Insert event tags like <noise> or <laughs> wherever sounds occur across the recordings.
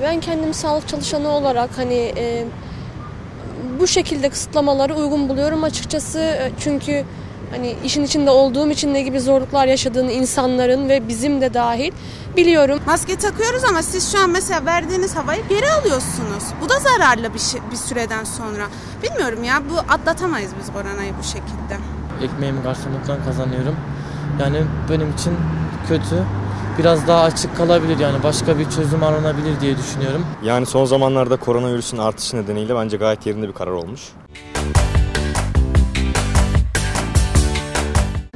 Ben kendim sağlık çalışanı olarak hani e, bu şekilde kısıtlamaları uygun buluyorum açıkçası. E, Çünkü hani işin içinde olduğum için ne gibi zorluklar yaşadığını insanların ve bizim de dahil biliyorum. Maske takıyoruz ama siz şu an mesela verdiğiniz havayı geri alıyorsunuz. Bu da zararlı bir, şey, bir süreden sonra. Bilmiyorum ya bu atlatamayız biz koronayı bu şekilde. ekmeğimi garsonluktan kazanıyorum. Yani benim için kötü. Biraz daha açık kalabilir yani başka bir çözüm aranabilir diye düşünüyorum. Yani son zamanlarda koronavirüsün artışı nedeniyle bence gayet yerinde bir karar olmuş.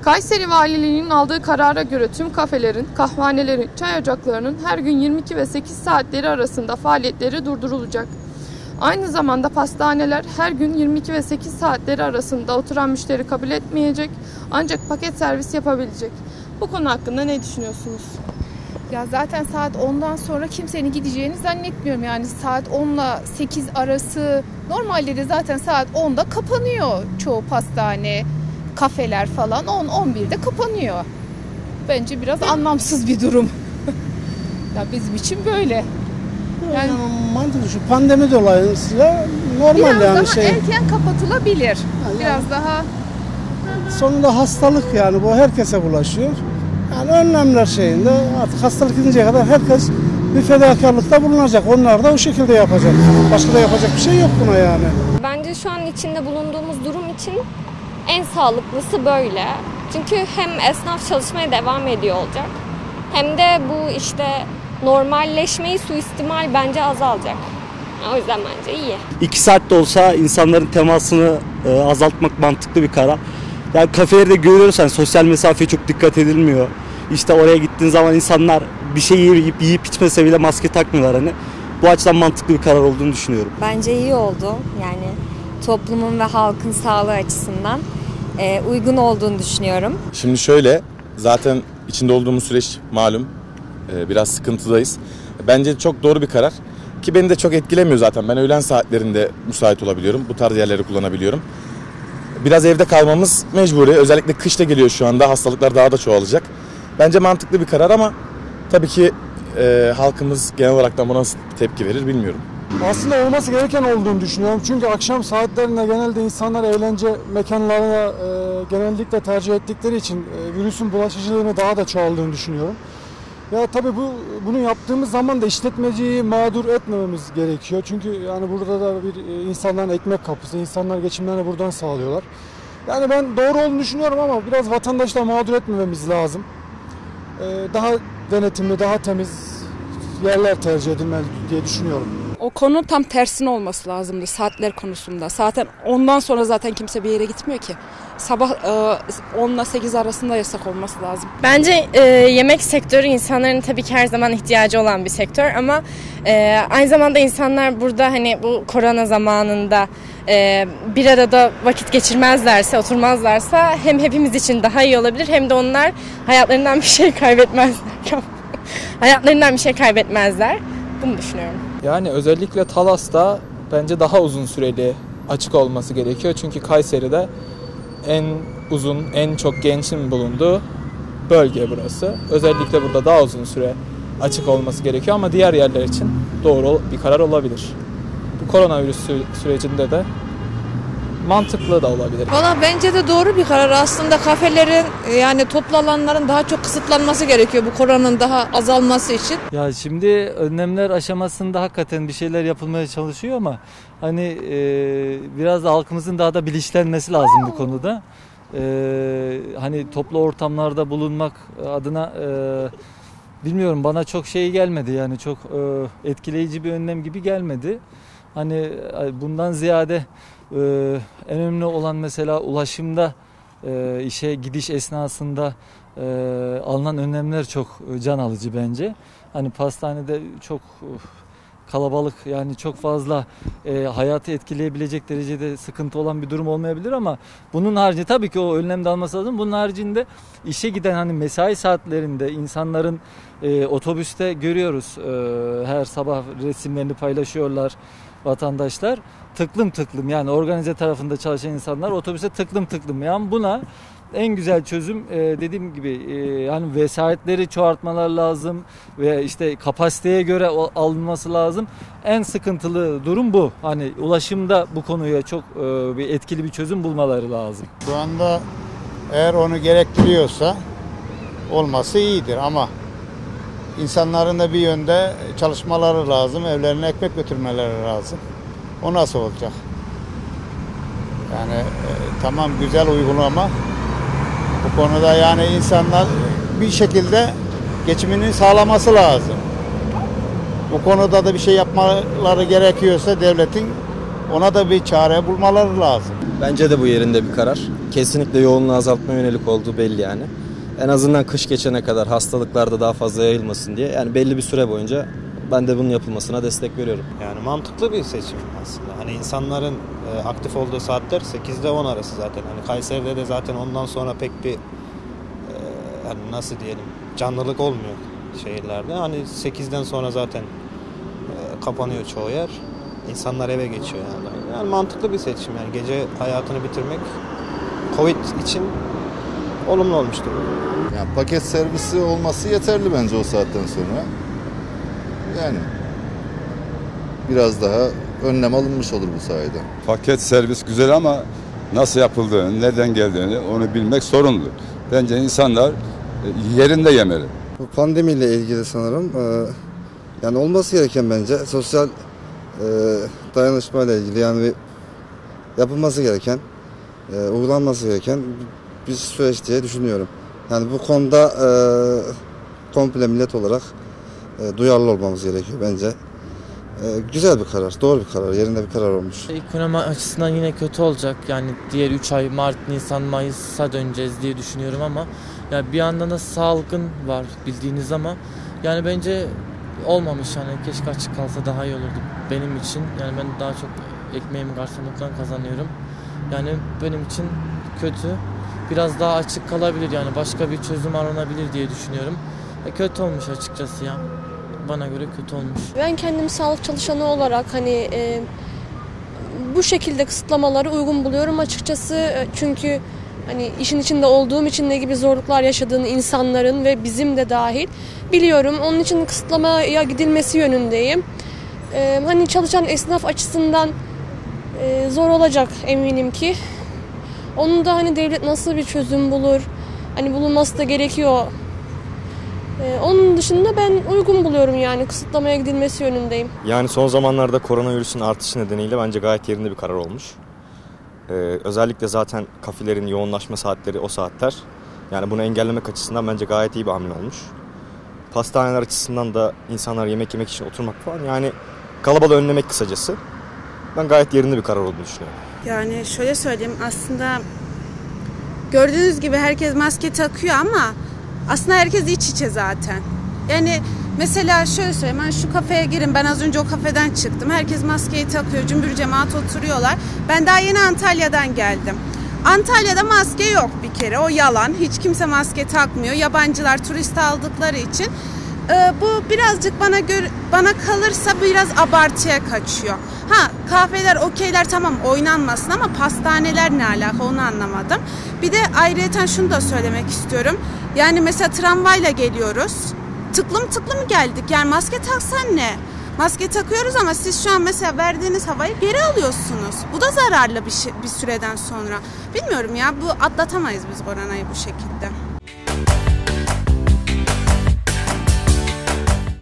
Kayseri Valiliği'nin aldığı karara göre tüm kafelerin, kahvanelerin, çay ocaklarının her gün 22 ve 8 saatleri arasında faaliyetleri durdurulacak. Aynı zamanda pastaneler her gün 22 ve 8 saatleri arasında oturan müşteri kabul etmeyecek ancak paket servis yapabilecek. Bu konu hakkında ne düşünüyorsunuz? Ya zaten saat 10'dan sonra kimsenin gideceğini zannetmiyorum. Yani saat 10 ile 8 arası normalde de zaten saat 10'da kapanıyor çoğu pastane, kafeler falan 10-11'de kapanıyor. Bence biraz anlamsız bir durum. <laughs> ya bizim için böyle. Yani, Yani mantıklı şu pandemi dolayısıyla normal biraz yani daha şey. erken kapatılabilir. Yani Biraz daha sonunda hastalık yani bu herkese bulaşıyor. Yani önlemler şeyinde artık hastalık gidinceye kadar herkes bir fedakarlıkta bulunacak. Onlar da o şekilde yapacak. Başka da yapacak bir şey yok buna yani. Bence şu an içinde bulunduğumuz durum için en sağlıklısı böyle. Çünkü hem esnaf çalışmaya devam ediyor olacak hem de bu işte normalleşmeyi suistimal bence azalacak. O yüzden bence iyi. 2 saat de olsa insanların temasını e, azaltmak mantıklı bir karar. Yani kafelerde görüyoruz hani sosyal mesafeye çok dikkat edilmiyor. İşte oraya gittiğin zaman insanlar bir şey yiyip, yiyip içmese bile maske takmıyorlar hani. Bu açıdan mantıklı bir karar olduğunu düşünüyorum. Bence iyi oldu. Yani toplumun ve halkın sağlığı açısından e, uygun olduğunu düşünüyorum. Şimdi şöyle, zaten içinde olduğumuz süreç malum. Ee, biraz sıkıntıdayız. Bence çok doğru bir karar. Ki beni de çok etkilemiyor zaten. Ben öğlen saatlerinde müsait olabiliyorum. Bu tarz yerleri kullanabiliyorum. Biraz evde kalmamız mecburi. Özellikle kışta geliyor şu anda. Hastalıklar daha da çoğalacak. Bence mantıklı bir karar ama tabii ki e, halkımız genel olarak da buna nasıl tepki verir bilmiyorum. Aslında olması gereken olduğunu düşünüyorum. Çünkü akşam saatlerinde genelde insanlar eğlence mekanlarına e, genellikle tercih ettikleri için e, virüsün bulaşıcılığını daha da çoğaldığını düşünüyorum. Ya tabii bu bunu yaptığımız zaman da işletmeciyi mağdur etmememiz gerekiyor. Çünkü yani burada da bir e, insanların ekmek kapısı, insanlar geçimlerini buradan sağlıyorlar. Yani ben doğru olduğunu düşünüyorum ama biraz vatandaşla mağdur etmememiz lazım. E, daha denetimli, daha temiz yerler tercih edilmeli diye düşünüyorum. Konu tam tersine olması lazımdı saatler konusunda. Zaten ondan sonra zaten kimse bir yere gitmiyor ki. Sabah e, 10 ile 8 arasında yasak olması lazım. Bence e, yemek sektörü insanların tabii ki her zaman ihtiyacı olan bir sektör ama e, aynı zamanda insanlar burada hani bu korona zamanında e, bir arada vakit geçirmezlerse, oturmazlarsa hem hepimiz için daha iyi olabilir hem de onlar hayatlarından bir şey kaybetmezler. <laughs> hayatlarından bir şey kaybetmezler. Bunu düşünüyorum. Yani özellikle Talas'ta bence daha uzun süreli açık olması gerekiyor. Çünkü Kayseri'de en uzun, en çok gençin bulunduğu bölge burası. Özellikle burada daha uzun süre açık olması gerekiyor ama diğer yerler için doğru bir karar olabilir. Bu koronavirüs sü- sürecinde de mantıklı da olabilir. Valla bence de doğru bir karar. Aslında kafelerin yani toplu alanların daha çok kısıtlanması gerekiyor bu koronanın daha azalması için. Ya şimdi önlemler aşamasında hakikaten bir şeyler yapılmaya çalışıyor ama hani e, biraz da halkımızın daha da bilinçlenmesi lazım bu konuda. E, hani toplu ortamlarda bulunmak adına e, bilmiyorum bana çok şey gelmedi yani çok e, etkileyici bir önlem gibi gelmedi. Hani e, bundan ziyade e, en önemli olan mesela ulaşımda e, işe gidiş esnasında e, alınan önlemler çok can alıcı bence. Hani pastanede çok uf, kalabalık yani çok fazla e, hayatı etkileyebilecek derecede sıkıntı olan bir durum olmayabilir ama bunun haricinde tabii ki o önlem de alması lazım. Bunun haricinde işe giden hani mesai saatlerinde insanların e, otobüste görüyoruz e, her sabah resimlerini paylaşıyorlar vatandaşlar tıklım tıklım yani organize tarafında çalışan insanlar otobüse tıklım tıklım yani buna en güzel çözüm e, dediğim gibi e, hani vesayetleri çoğaltmalar lazım ve işte kapasiteye göre alınması lazım. En sıkıntılı durum bu. Hani ulaşımda bu konuya çok e, bir etkili bir çözüm bulmaları lazım. Şu anda eğer onu gerektiriyorsa olması iyidir ama insanların da bir yönde çalışmaları lazım, evlerine ekmek götürmeleri lazım. O nasıl olacak? Yani e, tamam güzel uygulama. Bu konuda yani insanlar bir şekilde geçimini sağlaması lazım. Bu konuda da bir şey yapmaları gerekiyorsa devletin ona da bir çare bulmaları lazım. Bence de bu yerinde bir karar. Kesinlikle yoğunluğu azaltma yönelik olduğu belli yani. En azından kış geçene kadar hastalıklarda daha fazla yayılmasın diye. Yani belli bir süre boyunca ben de bunun yapılmasına destek veriyorum. Yani mantıklı bir seçim aslında. Hani insanların e, aktif olduğu saatler 8'de 10 arası zaten. Hani Kayseri'de de zaten ondan sonra pek bir e, hani nasıl diyelim canlılık olmuyor şehirlerde. Hani 8'den sonra zaten e, kapanıyor çoğu yer. İnsanlar eve geçiyor yani. Yani mantıklı bir seçim yani gece hayatını bitirmek Covid için olumlu olmuştur. Yani paket servisi olması yeterli bence o saatten sonra. Yani biraz daha önlem alınmış olur bu sayede. Paket servis güzel ama nasıl yapıldığını, neden geldiğini onu bilmek sorunlu. Bence insanlar e, yerinde yemeli. Bu pandemiyle ilgili sanırım e, yani olması gereken bence sosyal e, dayanışmayla ilgili yani yapılması gereken, uygulanması gereken bir süreç diye düşünüyorum. Yani bu konuda komple millet olarak e, duyarlı olmamız gerekiyor bence. E, güzel bir karar, doğru bir karar, yerinde bir karar olmuş. Ekonomi açısından yine kötü olacak. Yani diğer 3 ay Mart, Nisan, Mayıs'a döneceğiz diye düşünüyorum ama ya bir yandan da salgın var bildiğiniz ama yani bence olmamış yani keşke açık kalsa daha iyi olurdu benim için. Yani ben daha çok ekmeğimi garsonluktan kazanıyorum. Yani benim için kötü. Biraz daha açık kalabilir yani başka bir çözüm aranabilir diye düşünüyorum. E, kötü olmuş açıkçası ya. Bana göre kötü olmuş. Ben kendim sağlık çalışanı olarak hani e, bu şekilde kısıtlamaları uygun buluyorum açıkçası. E, Çünkü hani işin içinde olduğum için ne gibi zorluklar yaşadığını insanların ve bizim de dahil biliyorum. Onun için kısıtlamaya gidilmesi yönündeyim. E, hani çalışan esnaf açısından e, zor olacak eminim ki. Onun da hani devlet nasıl bir çözüm bulur? Hani bulunması da gerekiyor. E, onun dışında ben uygun buluyorum yani kısıtlamaya gidilmesi yönündeyim. Yani son zamanlarda koronavirüsün artışı nedeniyle bence gayet yerinde bir karar olmuş. Ee, özellikle zaten kafelerin yoğunlaşma saatleri o saatler. Yani bunu engellemek açısından bence gayet iyi bir hamle olmuş. Pastaneler açısından da insanlar yemek yemek için oturmak falan yani kalabalığı önlemek kısacası. Ben gayet yerinde bir karar olduğunu düşünüyorum. Yani şöyle söyleyeyim aslında gördüğünüz gibi herkes maske takıyor ama aslında herkes iç içe zaten. Yani mesela şöyle söyleyeyim ben şu kafeye girin ben az önce o kafeden çıktım. Herkes maskeyi takıyor cümbür cemaat oturuyorlar. Ben daha yeni Antalya'dan geldim. Antalya'da maske yok bir kere o yalan. Hiç kimse maske takmıyor. Yabancılar turist aldıkları için. Ee, bu birazcık bana gör, bana kalırsa biraz abartıya kaçıyor. Ha kahveler okeyler tamam oynanmasın ama pastaneler ne alaka onu anlamadım. Bir de ayrıyeten şunu da söylemek istiyorum. Yani mesela tramvayla geliyoruz. Tıklım tıklım geldik. Yani maske taksan ne? Maske takıyoruz ama siz şu an mesela verdiğiniz havayı geri alıyorsunuz. Bu da zararlı bir, şey, bir süreden sonra. Bilmiyorum ya bu atlatamayız biz koronayı bu şekilde.